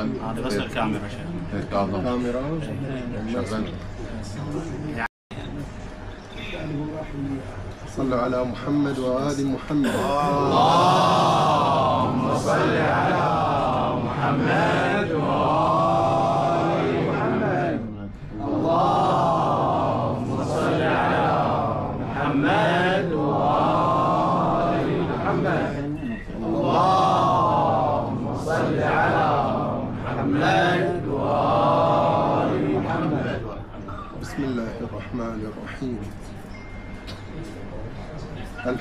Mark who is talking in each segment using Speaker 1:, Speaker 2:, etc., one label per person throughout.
Speaker 1: هذا بس الكاميرا شيخ.
Speaker 2: هيك أعظم.
Speaker 3: كاميرا.
Speaker 2: شغل
Speaker 4: يعني هو راح
Speaker 3: صلوا على محمد وآل محمد. بسم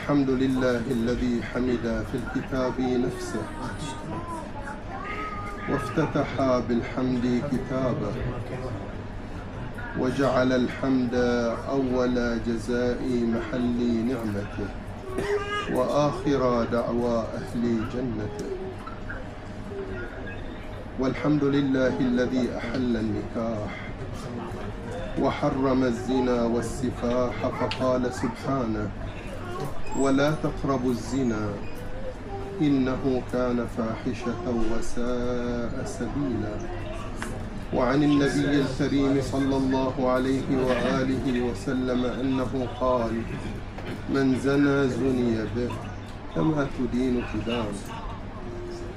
Speaker 3: الحمد لله الذي حمد في الكتاب نفسه وافتتح بالحمد كتابه وجعل الحمد أول جزاء محل نعمته وآخر دعوى أهل جنته. والحمد لله الذي أحل النكاح وحرم الزنا والسفاح فقال سبحانه ولا تقربوا الزنا إنه كان فاحشة وساء سبيلا. وعن النبي الكريم صلى الله عليه وآله وسلم أنه قال من زنى زني به كما تدين تدان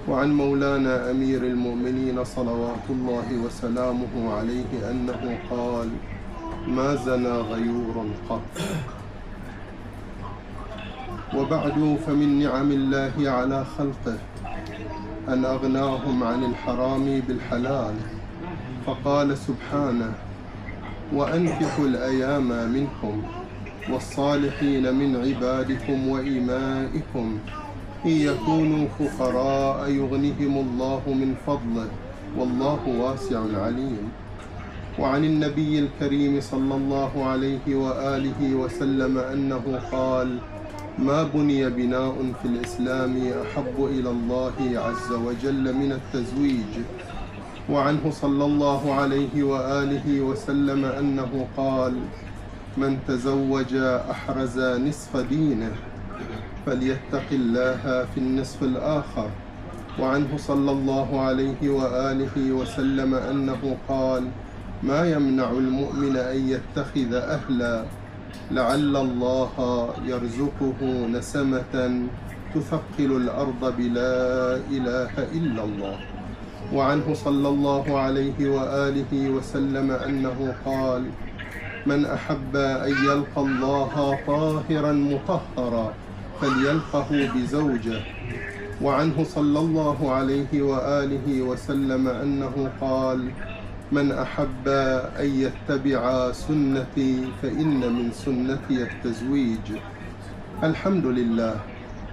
Speaker 3: وعن مولانا أمير المؤمنين صلوات الله وسلامه عليه أنه قال ما زنى غيور قط. وبعد فمن نعم الله على خلقه أن أغناهم عن الحرام بالحلال. فقال سبحانه وأنكحوا الأيام منكم والصالحين من عبادكم وإمائكم إن يكونوا فقراء يغنهم الله من فضله والله واسع عليم. وعن النبي الكريم صلى الله عليه وآله وسلم أنه قال ما بني بناء في الإسلام أحب إلى الله عز وجل من التزويج. وعنه صلى الله عليه وآله وسلم أنه قال من تزوج أحرز نصف دينه فليتق الله في النصف الآخر. وعنه صلى الله عليه وآله وسلم أنه قال ما يمنع المؤمن أن يتخذ أهلا لعل الله يرزقه نسمة تثقل الأرض بلا إله إلا الله. وعنه صلى الله عليه وآله وسلم أنه قال من أحب أن يلقى الله طاهرا مطهرا فليلقه بزوجه. وعنه صلى الله عليه وآله وسلم أنه قال من أحب أن يتبع سنتي فإن من سنتي التزويج. الحمد لله.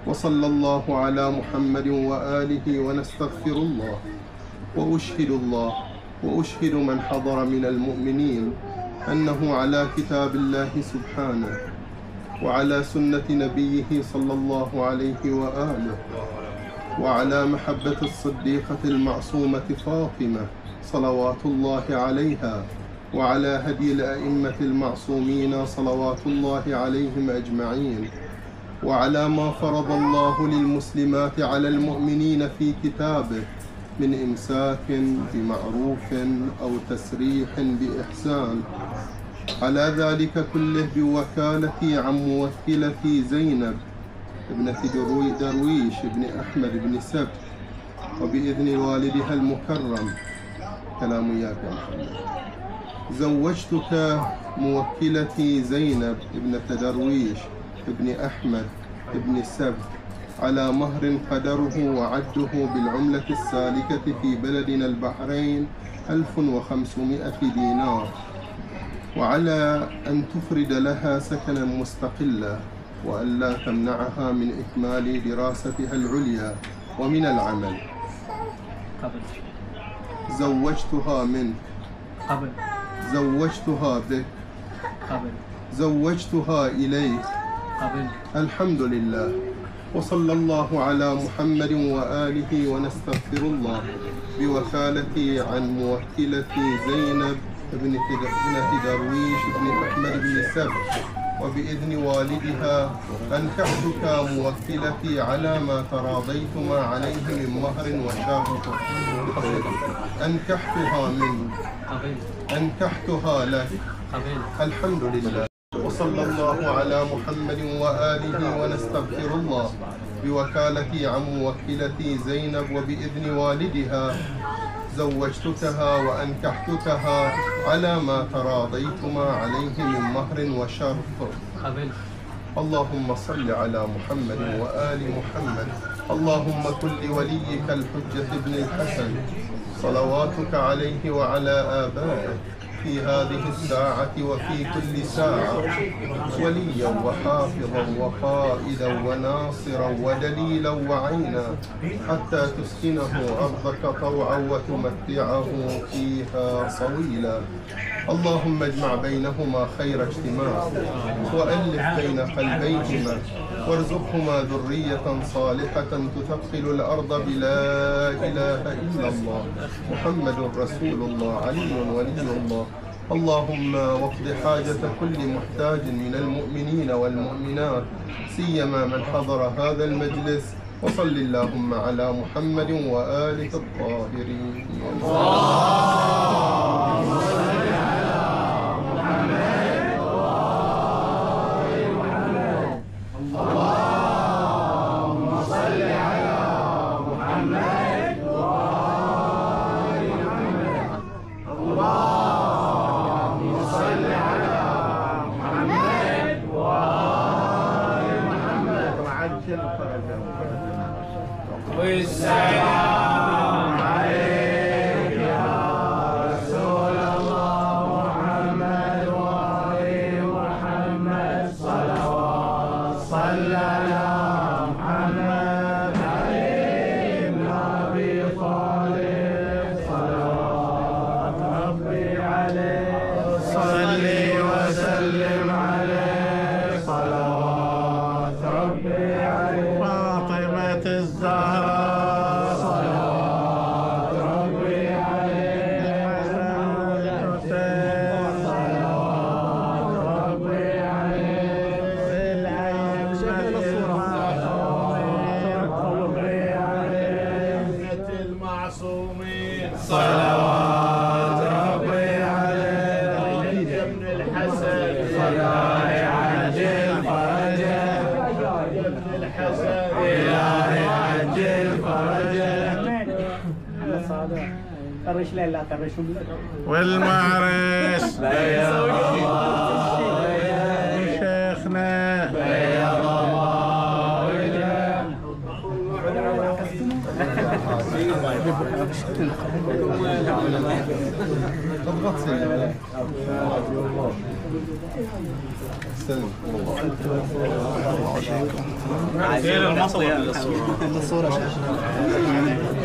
Speaker 3: وصلى الله على محمد وآله ونستغفر الله. وأشهد الله. وأشهد من حضر من المؤمنين أنه على كتاب الله سبحانه. وعلى سنة نبيه صلى الله عليه وآله. وعلى محبة الصديقة المعصومة فاطمة صلوات الله عليها وعلى هدي الأئمة المعصومين صلوات الله عليهم أجمعين وعلى ما فرض الله للمسلمات على المؤمنين في كتابه من إمساك بمعروف أو تسريح بإحسان. على ذلك كله بوكالتي عن موكلتي زينب ابنة دروي درويش ابن أحمد بن سبت وبإذن والدها المكرم. كلام إياك يا محمد. زوجتك موكلتي زينب ابنة درويش ابن أحمد ابن سبت. على مهر قدره وعده بالعملة السالكة في بلدنا البحرين 1500 دينار. وعلى أن تفرد لها سكنا مستقلا. وألا تمنعها من إكمال دراستها العليا ومن العمل.
Speaker 1: قبل.
Speaker 3: زوجتها منك
Speaker 1: قبل.
Speaker 3: زوجتها بك
Speaker 1: قبل.
Speaker 3: زوجتها إليك
Speaker 1: قبل.
Speaker 3: الحمد لله. وصلى الله على محمد وآله ونستغفر الله بوكالتي عن موكلتي زينب ابنة درويش ابن أحمد بن سبت. وبإذن والدها أنكحتك موكلتي على ما تراضيتما عليه من مهر وشرط أنكحتها من أنكحتها لك. الحمد لله. وصلى الله على محمد وآله ونستغفر الله. بوكالتي عن موكلتي زينب وبإذن والدها. زوجتكها وأنكحتكها على ما تراضيتما عليه من مهر وشرط اللهم صل على محمد وآل محمد. اللهم كن لوليك الحجة ابن الحسن. صلواتك عليه وعلى آبائه. في هذه الساعة وفي كل ساعة وليا وحافظا وقائدا وناصرا ودليلا وعينا حتى تسكنه أرضك طوعا وتمتعه فيها صويلا اللهم اجمع بينهما خير اجتماع وألف بين قلبيهما وارزقهما ذرية صالحة تثقل الأرض بلا إله إلا الله. محمد رسول الله علي ولي الله. اللهم واقض حاجة كل محتاج من المؤمنين والمؤمنات سيما من حضر هذا المجلس وصل اللهم على محمد وآله الطاهرين.
Speaker 5: Hosanna. لا لا طرشهم
Speaker 2: والمعرش بيض الله شيخنا بيض الله وجهه
Speaker 3: اضغط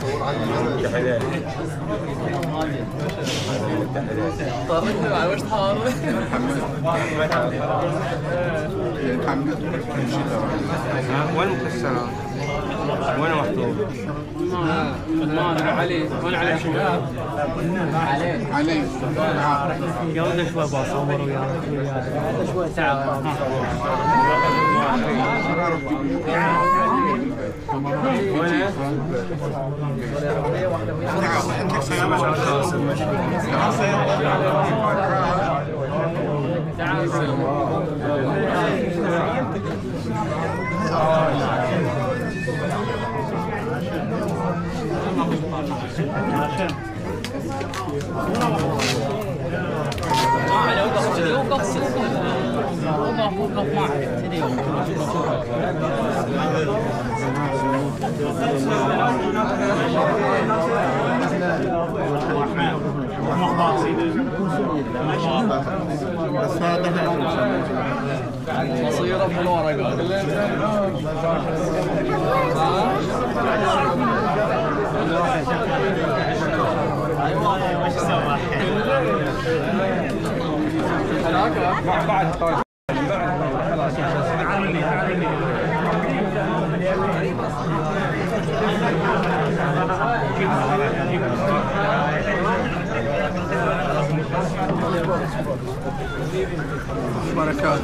Speaker 3: صور على
Speaker 6: وين مكسرة؟ وين محطوط؟
Speaker 1: علي علي علي
Speaker 5: قبل شوي تعب مصيره
Speaker 6: بالورقه
Speaker 2: بس هذا
Speaker 1: بصيرة في الورقة
Speaker 2: بركات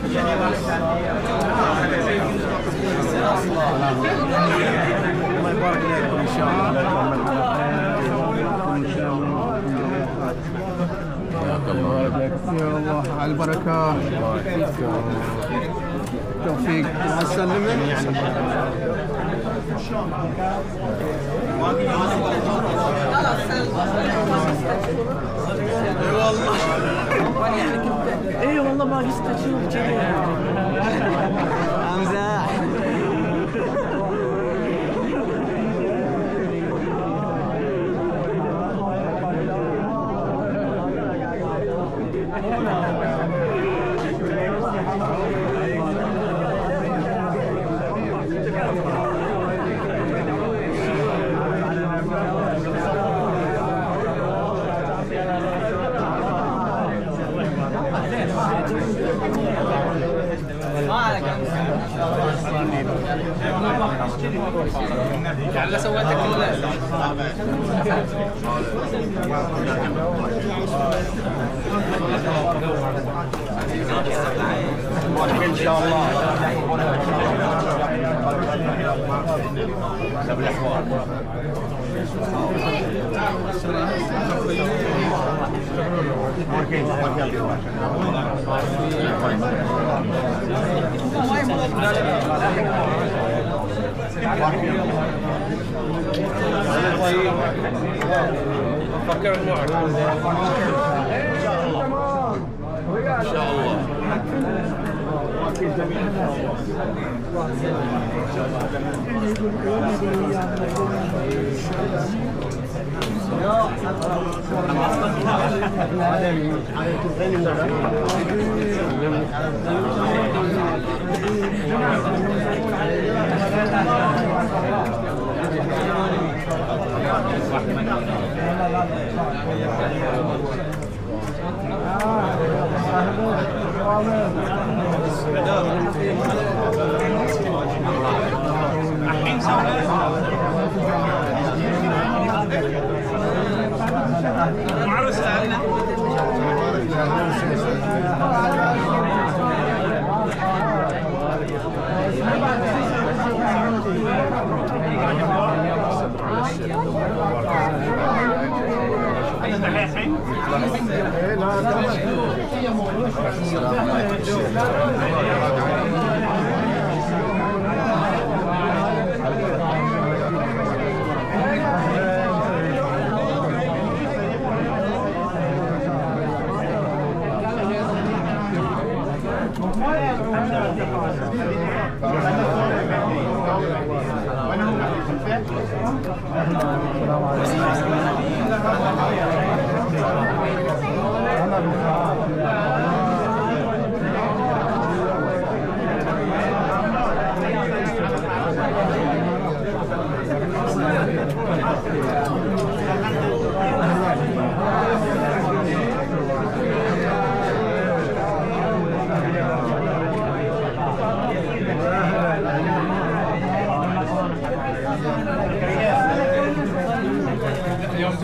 Speaker 2: البركة توفيق مع السلامة
Speaker 5: اي والله ما قست اشوف كذي امزح
Speaker 1: يعني سويتك
Speaker 2: ان شاء الله.
Speaker 1: فكر الموعد Bedava.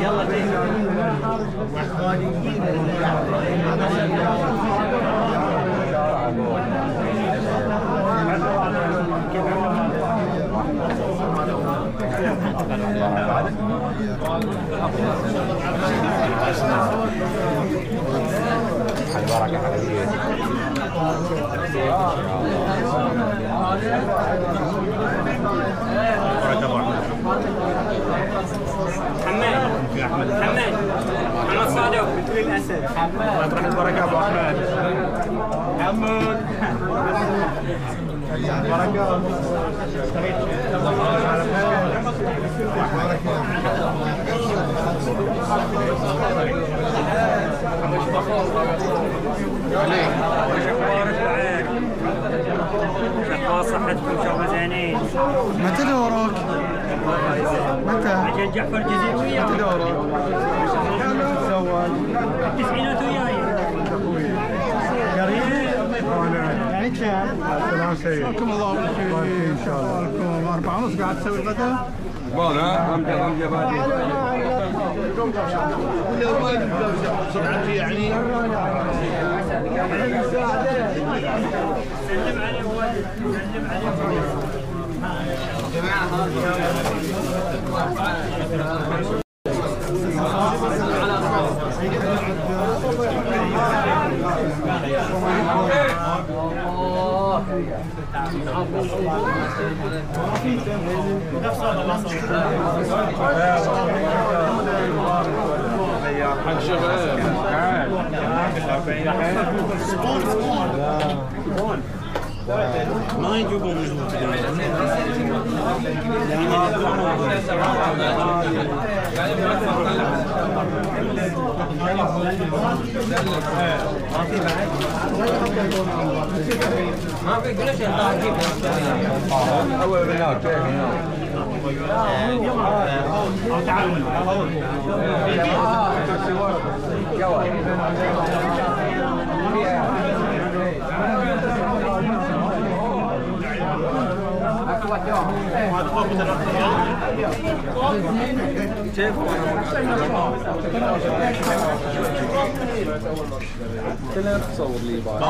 Speaker 2: يلا علي
Speaker 5: حماد حماد محمد صادق مثل الاسد
Speaker 2: الله. يطرح البركه ابو احمد
Speaker 5: حمود
Speaker 2: بركه
Speaker 5: صحتكم شو زينين
Speaker 2: متى دورك؟ متى؟
Speaker 5: عجل جعفر الجزيري وياه
Speaker 2: متى دورك؟
Speaker 5: التسعينات وياي
Speaker 2: يعني كم؟ سلام سيد حياكم الله ان شاء الله أربعة ونص قاعد تسوي الغداء؟
Speaker 5: سلم عليه
Speaker 6: حق شباب
Speaker 5: ما يجيبون من
Speaker 6: اول 嗯好的好的 Evet. Telefon savurlayı bari.